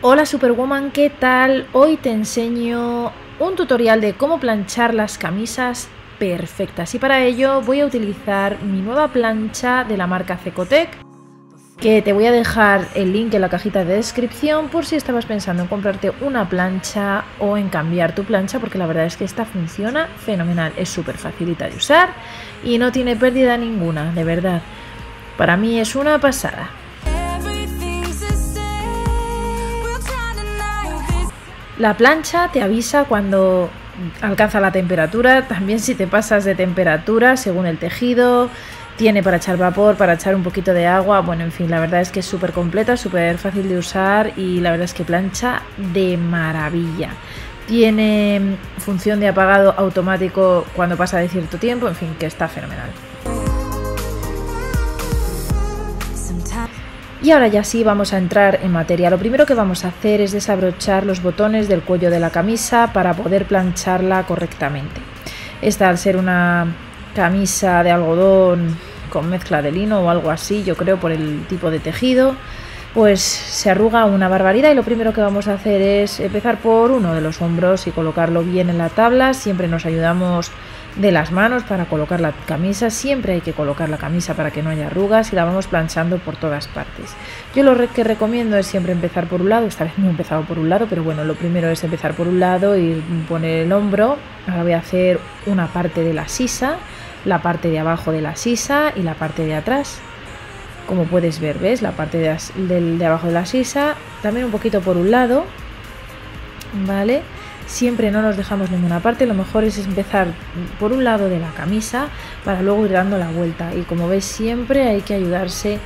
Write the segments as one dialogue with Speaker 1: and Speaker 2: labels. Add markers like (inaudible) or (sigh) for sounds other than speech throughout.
Speaker 1: Hola Superwoman, ¿qué tal? Hoy te enseño un tutorial de cómo planchar las camisas perfectas y para ello voy a utilizar mi nueva plancha de la marca Cecotec que te voy a dejar el link en la cajita de descripción por si estabas pensando en comprarte una plancha o en cambiar tu plancha porque la verdad es que esta funciona fenomenal, es súper facilita de usar y no tiene pérdida ninguna, de verdad. Para mí es una pasada. La plancha te avisa cuando alcanza la temperatura, también si te pasas de temperatura según el tejido, tiene para echar vapor, para echar un poquito de agua, bueno, en fin, la verdad es que es súper completa, súper fácil de usar y la verdad es que plancha de maravilla. Tiene función de apagado automático cuando pasa de cierto tiempo, en fin, que está fenomenal. Y ahora ya sí vamos a entrar en materia. Lo primero que vamos a hacer es desabrochar los botones del cuello de la camisa para poder plancharla correctamente. Esta al ser una camisa de algodón con mezcla de lino o algo así, yo creo por el tipo de tejido, pues se arruga una barbaridad y lo primero que vamos a hacer es empezar por uno de los hombros y colocarlo bien en la tabla. Siempre nos ayudamos de las manos para colocar la camisa. Siempre hay que colocar la camisa para que no haya arrugas y la vamos planchando por todas partes. Yo lo que recomiendo es siempre empezar por un lado. Esta vez no he empezado por un lado, pero bueno, lo primero es empezar por un lado y poner el hombro. Ahora voy a hacer una parte de la sisa, la parte de abajo de la sisa y la parte de atrás. Como puedes ver, ¿ves? La parte de, de abajo de la sisa, también un poquito por un lado, ¿vale? Siempre no nos dejamos ninguna parte, lo mejor es empezar por un lado de la camisa para luego ir dando la vuelta. Y como veis siempre hay que ayudarse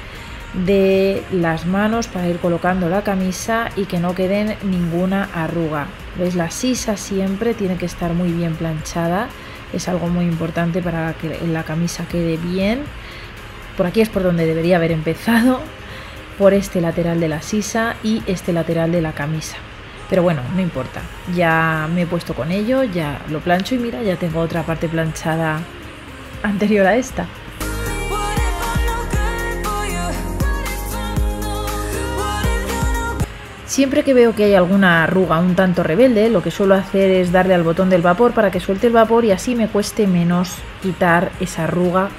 Speaker 1: de las manos para ir colocando la camisa y que no queden ninguna arruga. ¿Veis? La sisa siempre tiene que estar muy bien planchada, es algo muy importante para que la camisa quede bien. Por aquí es por donde debería haber empezado, por este lateral de la sisa y este lateral de la camisa. Pero bueno, no importa. Ya me he puesto con ello, ya lo plancho y mira, ya tengo otra parte planchada anterior a esta. Siempre que veo que hay alguna arruga un tanto rebelde, lo que suelo hacer es darle al botón del vapor para que suelte el vapor y así me cueste menos quitar esa arruga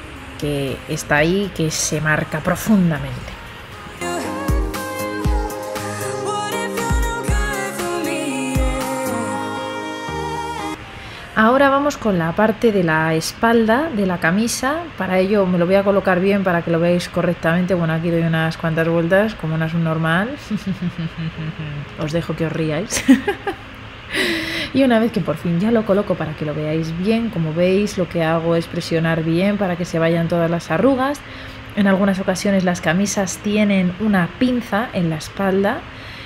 Speaker 1: que está ahí, que se marca profundamente. Ahora vamos con la parte de la espalda de la camisa. Para ello me lo voy a colocar bien para que lo veáis correctamente. Bueno, aquí doy unas cuantas vueltas como una subnormal. (laughs) os dejo que os ríais. (laughs) y una vez que por fin ya lo coloco para que lo veáis bien, como veis lo que hago es presionar bien para que se vayan todas las arrugas. En algunas ocasiones las camisas tienen una pinza en la espalda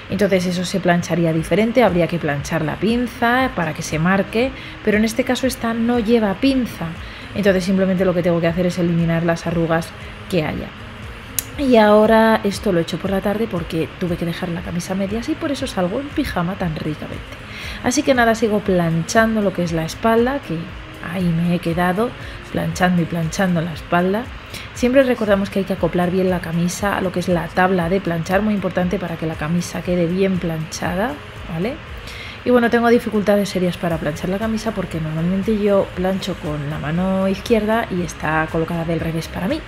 Speaker 1: entonces eso se plancharía diferente, habría que planchar la pinza para que se marque, pero en este caso esta no lleva pinza. Entonces simplemente lo que tengo que hacer es eliminar las arrugas que haya. Y ahora esto lo he hecho por la tarde porque tuve que dejar la camisa medias y por eso salgo en pijama tan ricamente. Así que nada, sigo planchando lo que es la espalda, que ahí me he quedado planchando y planchando la espalda. Siempre recordamos que hay que acoplar bien la camisa a lo que es la tabla de planchar, muy importante para que la camisa quede bien planchada, ¿vale? Y bueno, tengo dificultades serias para planchar la camisa porque normalmente yo plancho con la mano izquierda y está colocada del revés para mí.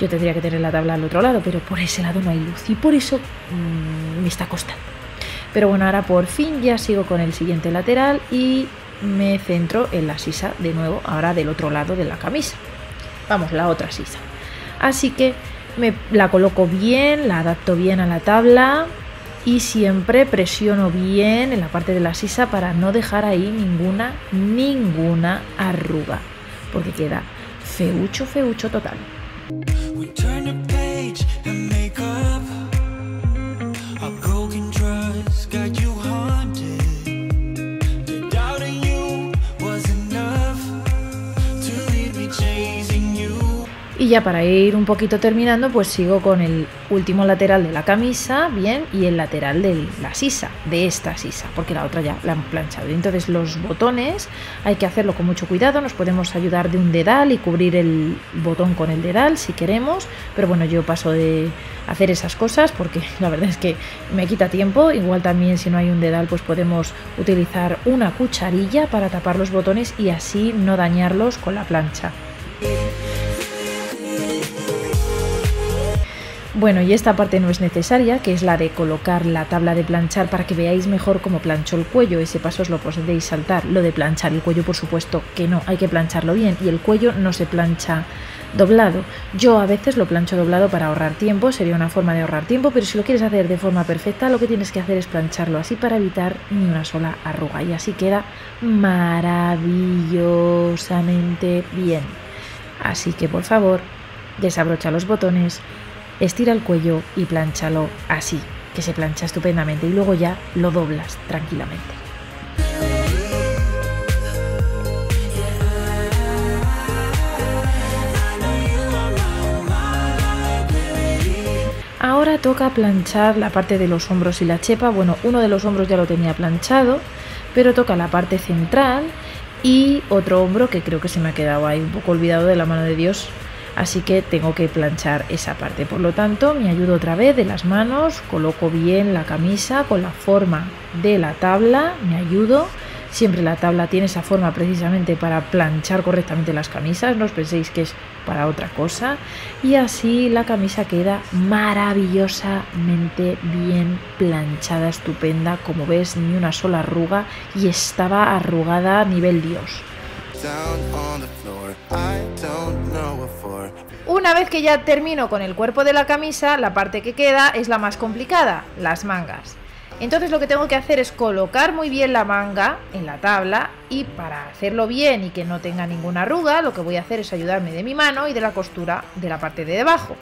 Speaker 1: Yo tendría que tener la tabla al otro lado, pero por ese lado no hay luz y por eso mmm, me está costando. Pero bueno, ahora por fin ya sigo con el siguiente lateral y me centro en la sisa de nuevo, ahora del otro lado de la camisa. Vamos, la otra sisa. Así que me la coloco bien, la adapto bien a la tabla y siempre presiono bien en la parte de la sisa para no dejar ahí ninguna, ninguna arruga, porque queda feucho, feucho total. Y ya para ir un poquito terminando, pues sigo con el último lateral de la camisa, bien, y el lateral de la sisa, de esta sisa, porque la otra ya la han planchado. Entonces los botones hay que hacerlo con mucho cuidado, nos podemos ayudar de un dedal y cubrir el botón con el dedal si queremos, pero bueno, yo paso de hacer esas cosas porque (laughs) la verdad es que me quita tiempo. Igual también si no hay un dedal, pues podemos utilizar una cucharilla para tapar los botones y así no dañarlos con la plancha. Bueno, y esta parte no es necesaria, que es la de colocar la tabla de planchar para que veáis mejor cómo plancho el cuello. Ese paso os lo podéis saltar. Lo de planchar el cuello, por supuesto que no, hay que plancharlo bien. Y el cuello no se plancha doblado. Yo a veces lo plancho doblado para ahorrar tiempo, sería una forma de ahorrar tiempo, pero si lo quieres hacer de forma perfecta, lo que tienes que hacer es plancharlo así para evitar ni una sola arruga. Y así queda maravillosamente bien. Así que por favor, desabrocha los botones estira el cuello y planchalo así, que se plancha estupendamente y luego ya lo doblas tranquilamente. Ahora toca planchar la parte de los hombros y la chepa. Bueno, uno de los hombros ya lo tenía planchado, pero toca la parte central y otro hombro que creo que se me ha quedado ahí un poco olvidado de la mano de Dios así que tengo que planchar esa parte. Por lo tanto, me ayudo otra vez de las manos, coloco bien la camisa con la forma de la tabla, me ayudo. Siempre la tabla tiene esa forma precisamente para planchar correctamente las camisas, no os penséis que es para otra cosa. Y así la camisa queda maravillosamente bien planchada, estupenda, como ves, ni una sola arruga y estaba arrugada a nivel Dios. Una vez que ya termino con el cuerpo de la camisa, la parte que queda es la más complicada, las mangas. Entonces lo que tengo que hacer es colocar muy bien la manga en la tabla y para hacerlo bien y que no tenga ninguna arruga, lo que voy a hacer es ayudarme de mi mano y de la costura de la parte de debajo.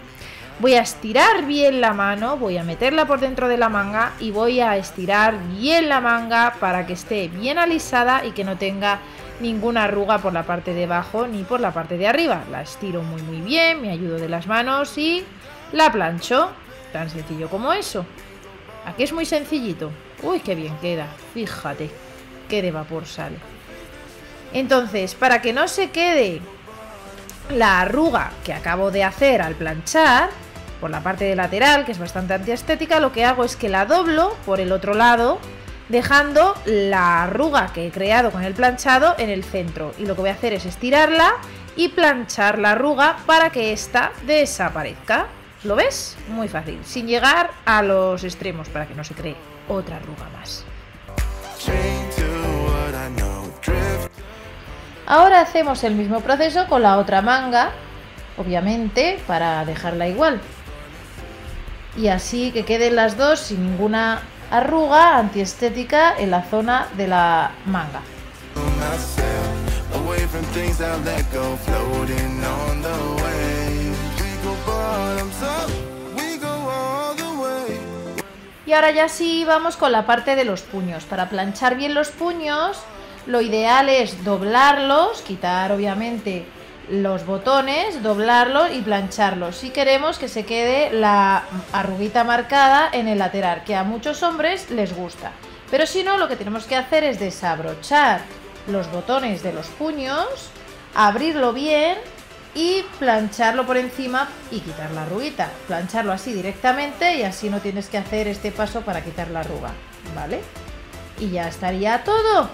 Speaker 1: Voy a estirar bien la mano, voy a meterla por dentro de la manga y voy a estirar bien la manga para que esté bien alisada y que no tenga ninguna arruga por la parte de abajo ni por la parte de arriba. La estiro muy muy bien, me ayudo de las manos y la plancho. Tan sencillo como eso. Aquí es muy sencillito. Uy, qué bien queda. Fíjate, qué de vapor sale. Entonces, para que no se quede la arruga que acabo de hacer al planchar, por la parte de lateral, que es bastante antiestética, lo que hago es que la doblo por el otro lado dejando la arruga que he creado con el planchado en el centro. Y lo que voy a hacer es estirarla y planchar la arruga para que ésta desaparezca. ¿Lo ves? Muy fácil, sin llegar a los extremos para que no se cree otra arruga más. Ahora hacemos el mismo proceso con la otra manga, obviamente, para dejarla igual. Y así que queden las dos sin ninguna arruga antiestética en la zona de la manga. Y ahora ya sí vamos con la parte de los puños. Para planchar bien los puños, lo ideal es doblarlos, quitar obviamente los botones, doblarlos y plancharlos. Si queremos que se quede la arruguita marcada en el lateral, que a muchos hombres les gusta. Pero si no, lo que tenemos que hacer es desabrochar los botones de los puños, abrirlo bien y plancharlo por encima y quitar la arruguita. Plancharlo así directamente y así no tienes que hacer este paso para quitar la arruga, ¿vale? Y ya estaría todo.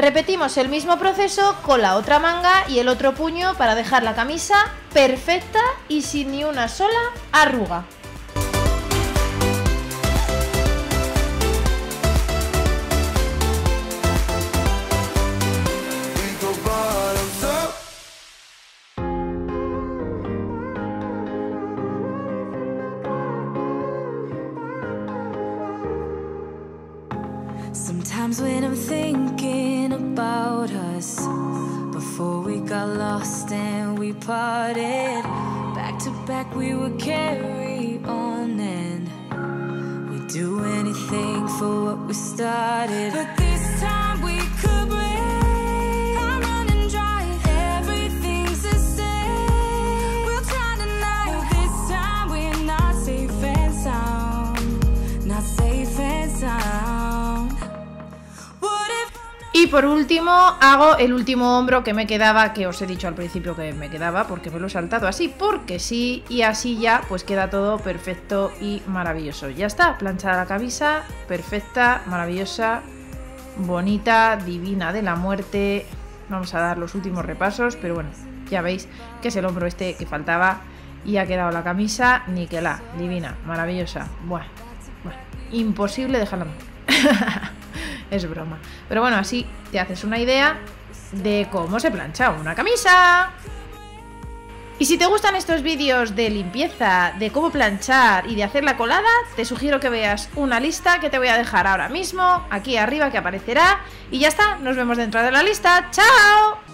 Speaker 1: Repetimos el mismo proceso con la otra manga y el otro puño para dejar la camisa perfecta y sin ni una sola arruga. Parted Back to back we would carry on and We'd do anything
Speaker 2: for what we started. But this time
Speaker 1: por último, hago el último hombro que me quedaba, que os he dicho al principio que me quedaba, porque me lo he saltado así, porque sí, y así ya, pues queda todo perfecto y maravilloso. Ya está, planchada la camisa, perfecta, maravillosa, bonita, divina de la muerte. Vamos a dar los últimos repasos, pero bueno, ya veis que es el hombro este que faltaba y ha quedado la camisa niquelá, divina, maravillosa. Bueno, bueno, imposible dejarla. (laughs) es broma. Pero bueno, así te haces una idea de cómo se plancha una camisa. Y si te gustan estos vídeos de limpieza, de cómo planchar y de hacer la colada, te sugiero que veas una lista que te voy a dejar ahora mismo, aquí arriba que aparecerá. Y ya está, nos vemos dentro de la lista. ¡Chao!